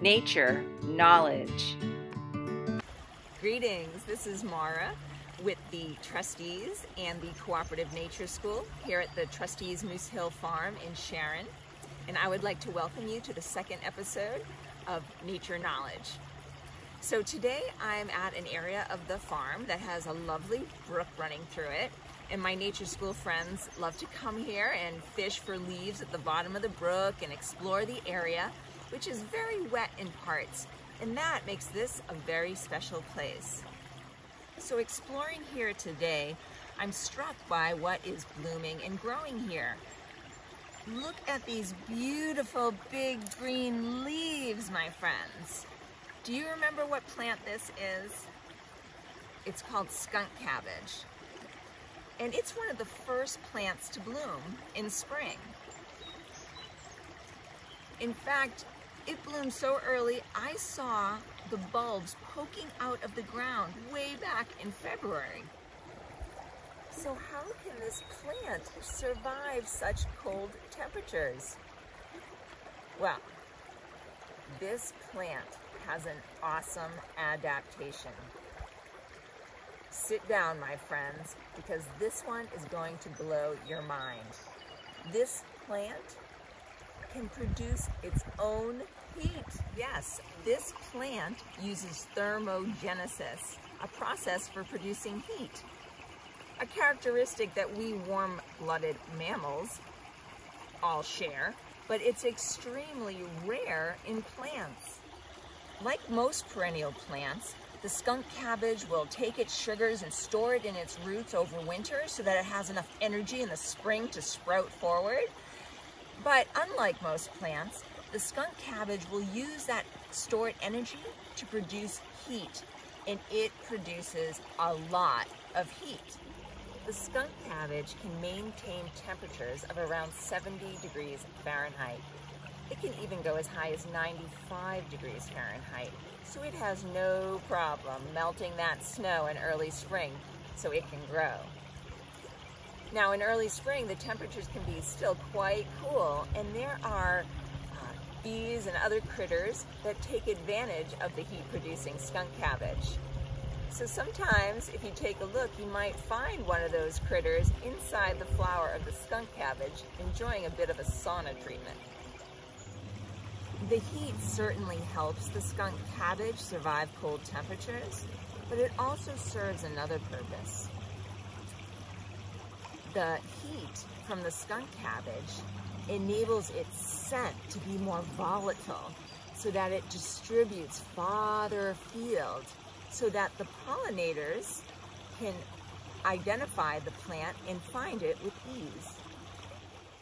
nature, knowledge. Greetings, this is Mara with the trustees and the Cooperative Nature School here at the Trustees Moose Hill Farm in Sharon. And I would like to welcome you to the second episode of Nature Knowledge. So today I'm at an area of the farm that has a lovely brook running through it. And my nature school friends love to come here and fish for leaves at the bottom of the brook and explore the area which is very wet in parts, and that makes this a very special place. So exploring here today, I'm struck by what is blooming and growing here. Look at these beautiful big green leaves, my friends. Do you remember what plant this is? It's called skunk cabbage. And it's one of the first plants to bloom in spring. In fact, it bloomed so early, I saw the bulbs poking out of the ground way back in February. So how can this plant survive such cold temperatures? Well, this plant has an awesome adaptation. Sit down, my friends, because this one is going to blow your mind. This plant can produce its own heat. Yes, this plant uses thermogenesis, a process for producing heat. A characteristic that we warm-blooded mammals all share, but it's extremely rare in plants. Like most perennial plants, the skunk cabbage will take its sugars and store it in its roots over winter so that it has enough energy in the spring to sprout forward. But unlike most plants, the skunk cabbage will use that stored energy to produce heat, and it produces a lot of heat. The skunk cabbage can maintain temperatures of around 70 degrees Fahrenheit. It can even go as high as 95 degrees Fahrenheit, so it has no problem melting that snow in early spring so it can grow. Now in early spring, the temperatures can be still quite cool, and there are bees and other critters that take advantage of the heat-producing skunk cabbage. So sometimes, if you take a look, you might find one of those critters inside the flower of the skunk cabbage, enjoying a bit of a sauna treatment. The heat certainly helps the skunk cabbage survive cold temperatures, but it also serves another purpose. The heat from the skunk cabbage enables its scent to be more volatile so that it distributes farther afield so that the pollinators can identify the plant and find it with ease.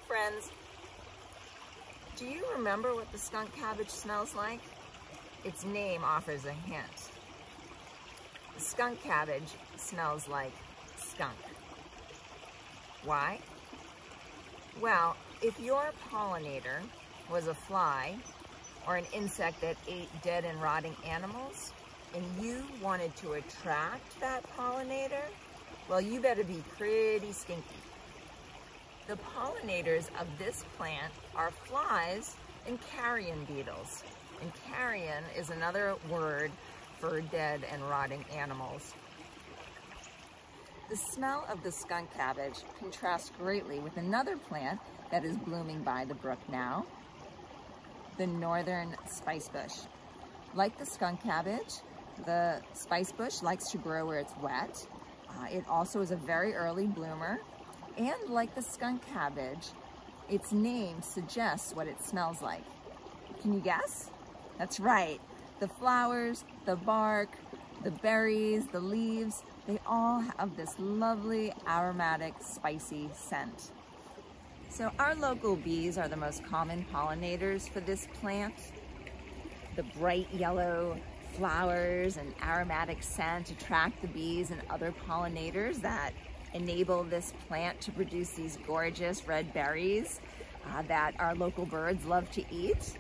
Friends, do you remember what the skunk cabbage smells like? Its name offers a hint. The skunk cabbage smells like skunk. Why? Well, if your pollinator was a fly or an insect that ate dead and rotting animals, and you wanted to attract that pollinator, well, you better be pretty stinky. The pollinators of this plant are flies and carrion beetles. And carrion is another word for dead and rotting animals. The smell of the skunk cabbage contrasts greatly with another plant that is blooming by the brook now, the northern spice bush. Like the skunk cabbage, the spice bush likes to grow where it's wet. Uh, it also is a very early bloomer. And like the skunk cabbage, its name suggests what it smells like. Can you guess? That's right. The flowers, the bark, the berries, the leaves, they all have this lovely aromatic spicy scent. So our local bees are the most common pollinators for this plant. The bright yellow flowers and aromatic scent attract the bees and other pollinators that enable this plant to produce these gorgeous red berries uh, that our local birds love to eat.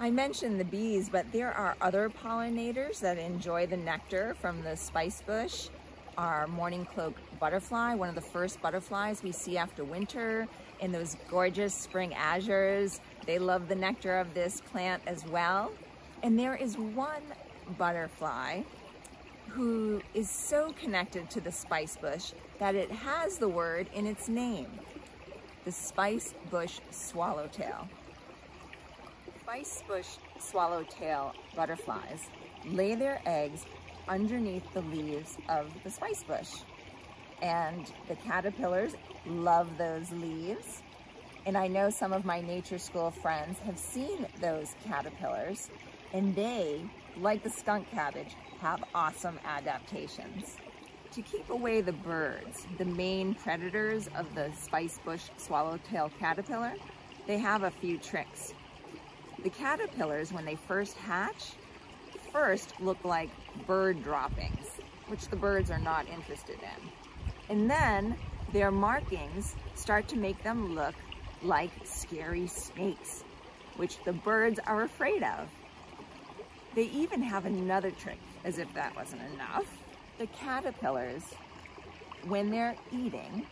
I mentioned the bees, but there are other pollinators that enjoy the nectar from the spice bush. Our mourning cloak butterfly, one of the first butterflies we see after winter, in those gorgeous spring azures. They love the nectar of this plant as well. And there is one butterfly who is so connected to the spice bush that it has the word in its name, the spice bush swallowtail. Spice bush swallowtail butterflies lay their eggs underneath the leaves of the spice bush. And the caterpillars love those leaves. And I know some of my nature school friends have seen those caterpillars and they, like the skunk cabbage, have awesome adaptations. To keep away the birds, the main predators of the spice bush swallowtail caterpillar, they have a few tricks. The caterpillars, when they first hatch, first look like bird droppings, which the birds are not interested in. And then their markings start to make them look like scary snakes, which the birds are afraid of. They even have another trick, as if that wasn't enough. The caterpillars, when they're eating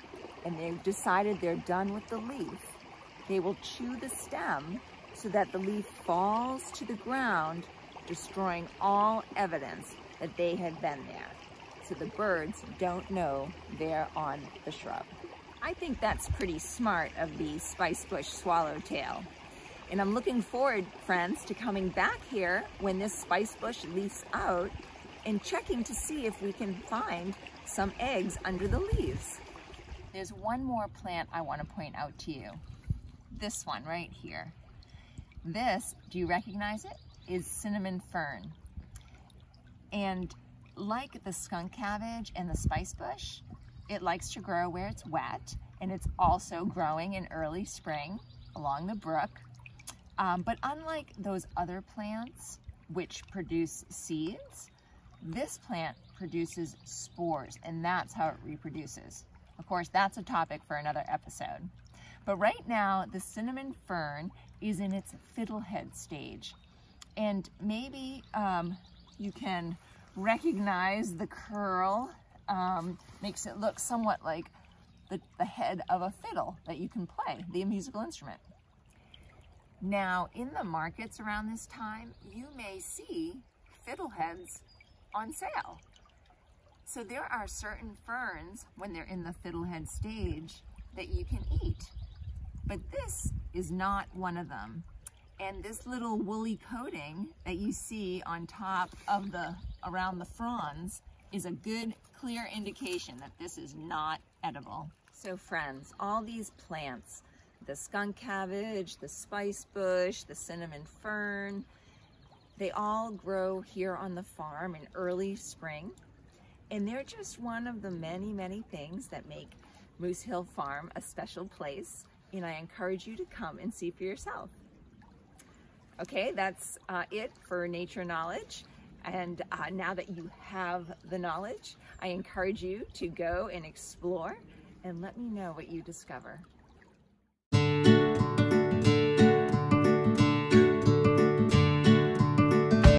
and they've decided they're done with the leaf, they will chew the stem so that the leaf falls to the ground destroying all evidence that they had been there. So the birds don't know they're on the shrub. I think that's pretty smart of the spice bush swallowtail. And I'm looking forward, friends, to coming back here when this spice bush leaves out and checking to see if we can find some eggs under the leaves. There's one more plant I want to point out to you. This one right here. This, do you recognize it? Is cinnamon fern. And like the skunk cabbage and the spice bush, it likes to grow where it's wet and it's also growing in early spring along the brook. Um, but unlike those other plants which produce seeds, this plant produces spores and that's how it reproduces. Of course, that's a topic for another episode. But right now, the cinnamon fern is in its fiddlehead stage. And maybe um, you can recognize the curl, um, makes it look somewhat like the, the head of a fiddle that you can play, the musical instrument. Now, in the markets around this time, you may see fiddleheads on sale. So there are certain ferns, when they're in the fiddlehead stage, that you can eat. But this is not one of them. And this little woolly coating that you see on top of the, around the fronds is a good clear indication that this is not edible. So friends, all these plants, the skunk cabbage, the spice bush, the cinnamon fern, they all grow here on the farm in early spring. And they're just one of the many, many things that make Moose Hill Farm a special place. And I encourage you to come and see for yourself. Okay, that's uh, it for nature knowledge. And uh, now that you have the knowledge, I encourage you to go and explore and let me know what you discover.